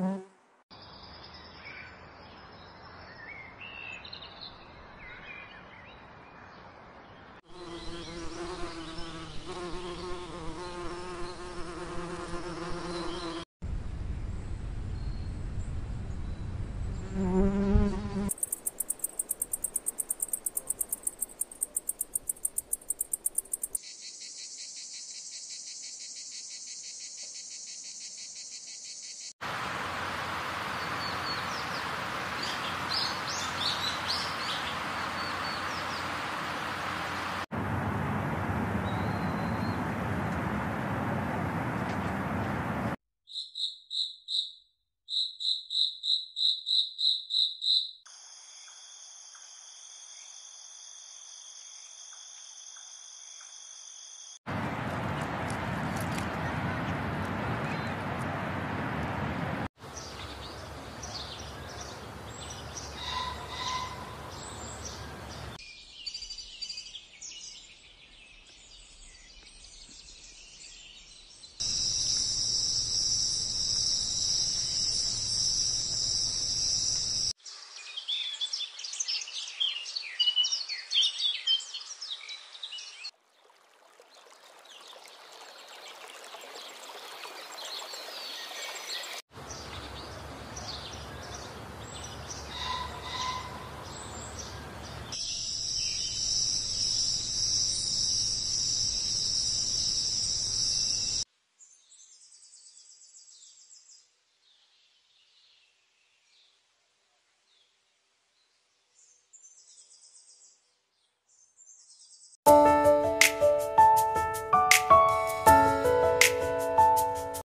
Mm-hmm.